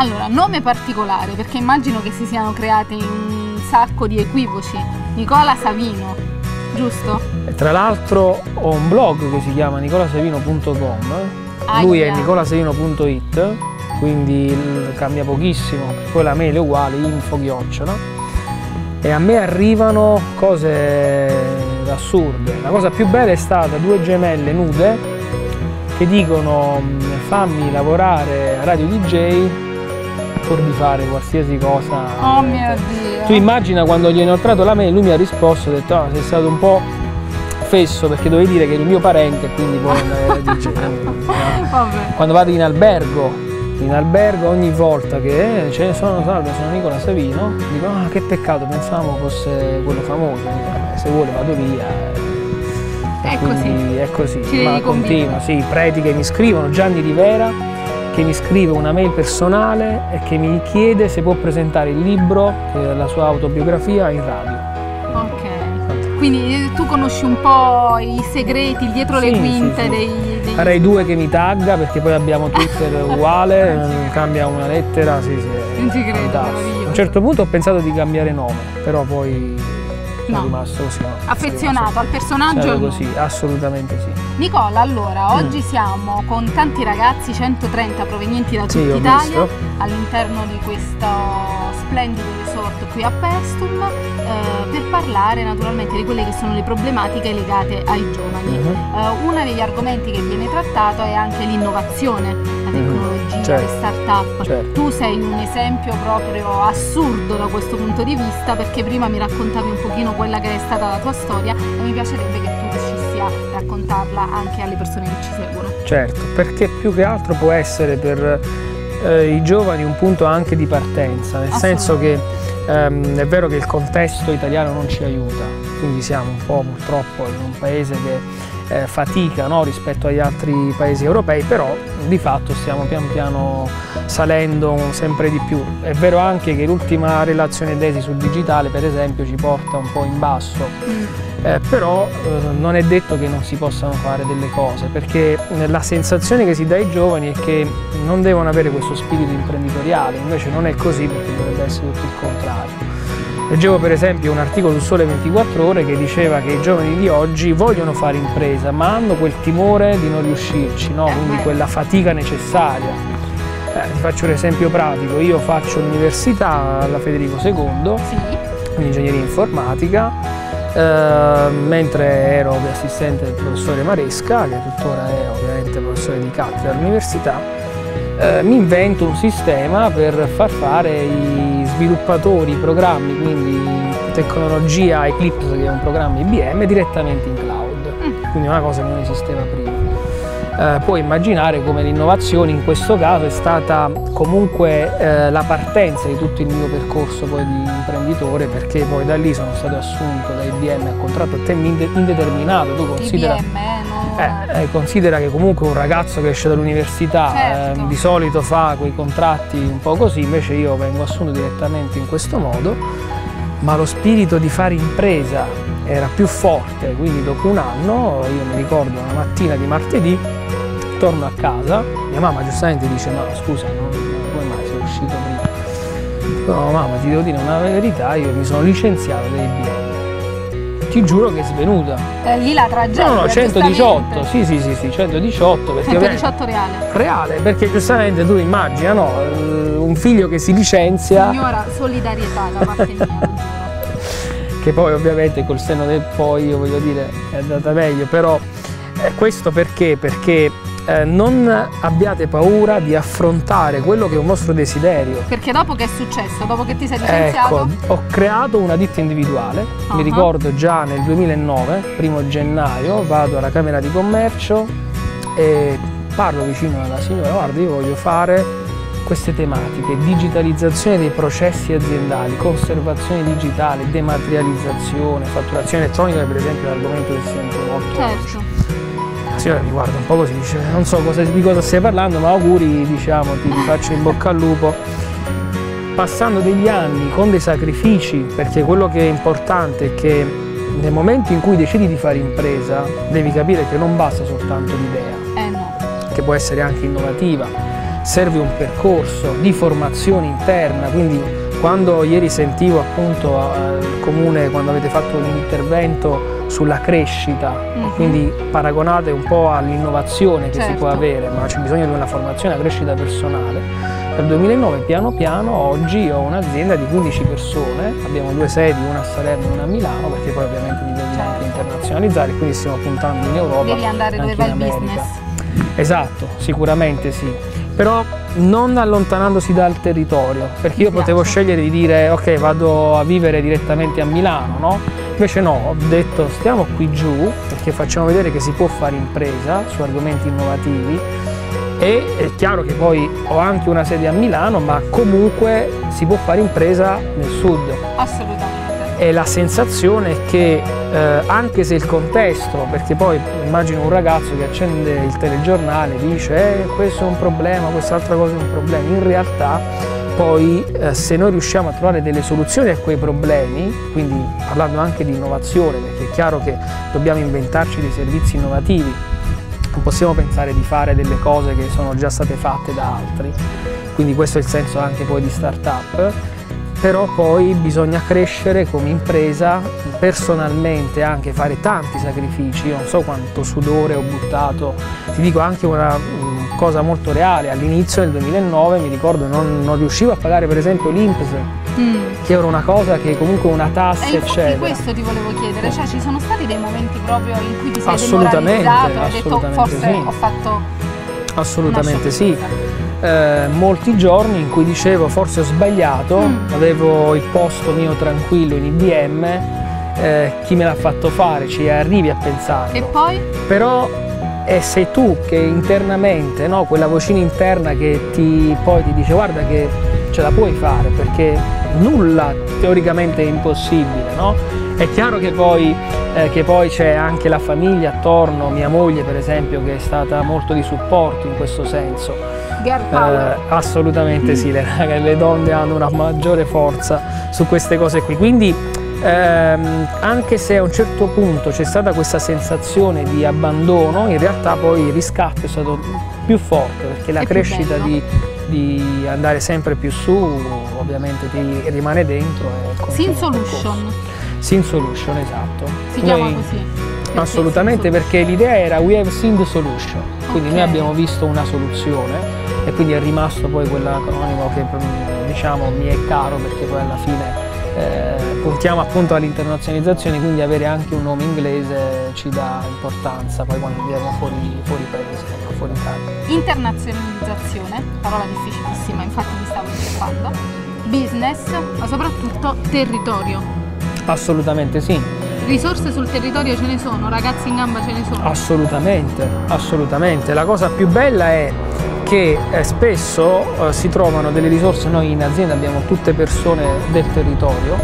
Allora, nome particolare, perché immagino che si siano creati un sacco di equivoci. Nicola Savino, giusto? E tra l'altro ho un blog che si chiama nicolasavino.com, lui è nicolasavino.it, quindi cambia pochissimo, poi la mail è uguale, info chiocciola, e a me arrivano cose assurde. La cosa più bella è stata due gemelle nude che dicono fammi lavorare a Radio DJ pur di fare qualsiasi cosa. Oh mio Dio! Tu immagina quando gli ho inoltrato la mail, lui mi ha risposto, ha detto oh, sei stato un po' fesso perché dovevi dire che eri il mio parente e quindi puoi andare a DJ. quando vado in albergo, in albergo ogni volta che eh, ce ne sono, salve, sono Nicola Savino, dico ah che peccato, pensavamo fosse quello famoso, dico, se vuole vado via è così. È così, Ci ma continua, sì, preti che mi scrivono, Gianni Rivera che mi scrive una mail personale e che mi chiede se può presentare il libro, la sua autobiografia, in radio. Ok, quindi eh, tu conosci un po' i segreti dietro sì, le quinte sì, sì. dei, dei... Farei due che mi tagga perché poi abbiamo Twitter uguale, cambia una lettera, sì sì. Non ci credo, A un certo punto ho pensato di cambiare nome, però poi no. rimasto così. No, Affezionato al personaggio? Sì, così, assolutamente sì. Nicola, allora, mm. oggi siamo con tanti ragazzi, 130 provenienti da tutta sì, Italia, all'interno di questo splendido resort qui a Pestum, eh, per parlare naturalmente di quelle che sono le problematiche legate ai giovani. Mm -hmm. eh, uno degli argomenti che viene trattato è anche l'innovazione, la mhm. tecnologia, mm -hmm. Certo. le start-up. Certo. Tu sei un esempio proprio assurdo da questo punto di vista perché prima mi raccontavi un pochino quella che è stata la tua storia e mi piacerebbe che tu riuscissi a raccontarla anche alle persone che ci seguono. Certo, perché più che altro può essere per eh, i giovani un punto anche di partenza, nel senso che ehm, è vero che il contesto italiano non ci aiuta, quindi siamo un po' purtroppo in un paese che eh, fatica no, rispetto agli altri paesi europei, però di fatto stiamo pian piano salendo sempre di più. È vero anche che l'ultima relazione DESI sul digitale per esempio ci porta un po' in basso, mm. Eh, però eh, non è detto che non si possano fare delle cose, perché la sensazione che si dà ai giovani è che non devono avere questo spirito imprenditoriale, invece non è così perché dovrebbe essere tutto il contrario. Leggevo per esempio un articolo su Sole 24 Ore che diceva che i giovani di oggi vogliono fare impresa ma hanno quel timore di non riuscirci, no? quindi quella fatica necessaria. Eh, ti faccio un esempio pratico, io faccio l'università alla Federico II, sì. ingegneria informatica, eh, mentre ero assistente del professore Maresca, che tuttora è ovviamente professore di cattedra all'università, eh, mi invento un sistema per far fare i sviluppatori, i programmi, quindi tecnologia Eclipse che è un programma IBM direttamente in cloud, mm. quindi una cosa che non esisteva prima. Eh, puoi immaginare come l'innovazione in questo caso è stata comunque eh, la partenza di tutto il mio percorso poi di imprenditore perché poi da lì sono stato assunto da IBM a contratto a tempo indeterminato, tu considera... IBM, eh, eh, eh, considera che comunque un ragazzo che esce dall'università certo. eh, di solito fa quei contratti un po' così, invece io vengo assunto direttamente in questo modo, ma lo spirito di fare impresa era più forte, quindi dopo un anno, io mi ricordo una mattina di martedì, torno a casa, mia mamma giustamente dice ma scusa, non, come mai sei uscito prima? Dico no mamma ti devo dire una verità, io mi sono licenziato dai IBM ti giuro che è svenuta. Eh, lì la tragedia. No, no, 118, sì, sì, sì, sì, 118. Perché 118 reale. Reale, perché giustamente tu immagina, no, eh, un figlio che si licenzia. Signora, solidarietà da parte mia, Che poi ovviamente col seno del poi, io voglio dire, è andata meglio, però eh, questo perché? Perché eh, non abbiate paura di affrontare quello che è un vostro desiderio. Perché dopo che è successo, dopo che ti sei licenziato? Ecco, ho creato una ditta individuale, uh -huh. mi ricordo già nel 2009, primo gennaio, vado alla Camera di Commercio e parlo vicino alla signora, guarda io voglio fare queste tematiche, digitalizzazione dei processi aziendali, conservazione digitale, dematerializzazione, fatturazione elettronica per esempio è un argomento che sento molto certo signora mi guarda un po' così, dice non so cosa, di cosa stai parlando, ma auguri, diciamo, ti faccio in bocca al lupo. Passando degli anni con dei sacrifici, perché quello che è importante è che nel momento in cui decidi di fare impresa, devi capire che non basta soltanto l'idea, eh no. che può essere anche innovativa, serve un percorso di formazione interna, quindi quando ieri sentivo appunto al comune, quando avete fatto un intervento sulla crescita, mm -hmm. quindi paragonate un po' all'innovazione che certo. si può avere, ma c'è bisogno di una formazione, una crescita personale. Per 2009 piano piano oggi ho un'azienda di 15 persone, abbiamo due sedi, una a Salerno e una a Milano, perché poi ovviamente devo certo. anche internazionalizzare, quindi stiamo puntando in Europa. Devi andare dove va il business. Esatto, sicuramente sì però non allontanandosi dal territorio, perché io potevo scegliere di dire ok vado a vivere direttamente a Milano, no? Invece no, ho detto stiamo qui giù perché facciamo vedere che si può fare impresa su argomenti innovativi e è chiaro che poi ho anche una sede a Milano, ma comunque si può fare impresa nel sud. Assolutamente e la sensazione è che eh, anche se il contesto, perché poi immagino un ragazzo che accende il telegiornale e dice eh, questo è un problema, quest'altra cosa è un problema, in realtà poi eh, se noi riusciamo a trovare delle soluzioni a quei problemi, quindi parlando anche di innovazione, perché è chiaro che dobbiamo inventarci dei servizi innovativi, non possiamo pensare di fare delle cose che sono già state fatte da altri, quindi questo è il senso anche poi di start-up, però poi bisogna crescere come impresa, personalmente anche fare tanti sacrifici, io non so quanto sudore ho buttato, ti dico anche una cosa molto reale, all'inizio del 2009 mi ricordo non, non riuscivo a pagare per esempio l'Inps, mm. che era una cosa che comunque una tassa e eccetera. questo ti volevo chiedere, cioè ci sono stati dei momenti proprio in cui ti sei assolutamente, assolutamente hai detto forse sì. ho fatto... Assolutamente sì eh, molti giorni in cui dicevo forse ho sbagliato, mm. avevo il posto mio tranquillo in IBM, eh, chi me l'ha fatto fare, ci arrivi a pensare. E poi? Però eh, sei tu che internamente, no? quella vocina interna che ti, poi ti dice guarda che ce la puoi fare perché nulla teoricamente è impossibile. No? È chiaro che poi, eh, poi c'è anche la famiglia attorno, mia moglie per esempio che è stata molto di supporto in questo senso. Eh, assolutamente sì, le, le, donne hanno una maggiore forza su queste cose qui. Quindi ehm, anche se a un certo punto c'è stata questa sensazione di abbandono, in realtà poi il riscatto è stato più forte perché la è crescita di, di, andare sempre più su ovviamente ti rimane dentro. Sin Solution. Sin Solution, esatto. Si Noi, chiama così. Assolutamente perché l'idea era we have seen the solution, quindi okay. noi abbiamo visto una soluzione e quindi è rimasto poi quell'acronimo che diciamo mi è caro perché poi alla fine eh, puntiamo appunto all'internazionalizzazione, quindi avere anche un nome inglese ci dà importanza poi quando andiamo fuori, fuori paese, fuori Italia. Internazionalizzazione, parola difficilissima, infatti mi stavo inceppando, business, ma soprattutto territorio. Assolutamente sì. Risorse sul territorio ce ne sono, ragazzi in gamba ce ne sono? Assolutamente, assolutamente. La cosa più bella è che eh, spesso eh, si trovano delle risorse, noi in azienda abbiamo tutte persone del territorio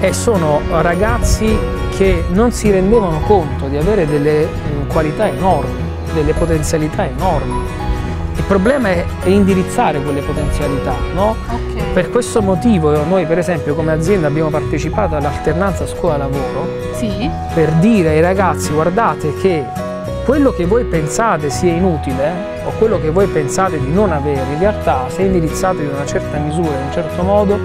e sono ragazzi che non si rendevano conto di avere delle mh, qualità enormi, delle potenzialità enormi. Il problema è, è indirizzare quelle potenzialità, no? okay. Per questo motivo noi per esempio come azienda abbiamo partecipato all'alternanza scuola-lavoro sì. per dire ai ragazzi guardate che quello che voi pensate sia inutile o quello che voi pensate di non avere, in realtà se indirizzato in una certa misura, in un certo modo,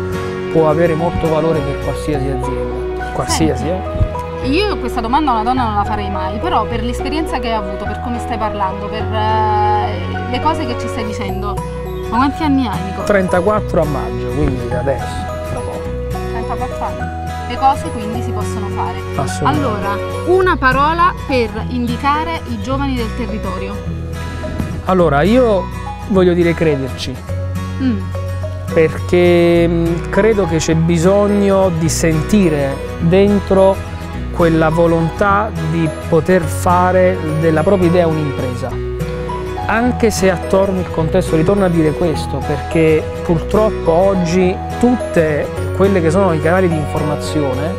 può avere molto valore per qualsiasi azienda. Qualsiasi, eh? Io questa domanda a una donna non la farei mai, però per l'esperienza che hai avuto, per come stai parlando, per uh, le cose che ci stai dicendo, ma quanti anni hai Nicola? 34 a maggio, quindi adesso, tra poco. 34 anni le cose quindi si possono fare. Allora, una parola per indicare i giovani del territorio. Allora, io voglio dire crederci. Mm. Perché mm, credo che c'è bisogno di sentire dentro quella volontà di poter fare della propria idea un'impresa. Anche se attorno il contesto, ritorno a dire questo, perché purtroppo oggi tutte quelle che sono i canali di informazione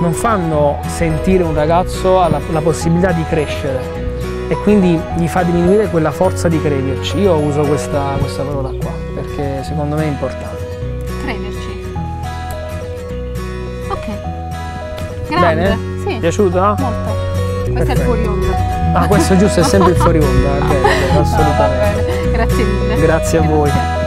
non fanno sentire un ragazzo alla, la possibilità di crescere e quindi gli fa diminuire quella forza di crederci. Io uso questa, questa parola qua perché secondo me è importante. Crederci. Ok. Grande. Bene? Sì. Piaciuto? Molto. Questo Perfetto. è il fuori onda. Ah, questo giusto è sempre il fuori onda, assolutamente. Grazie mille. Grazie a voi.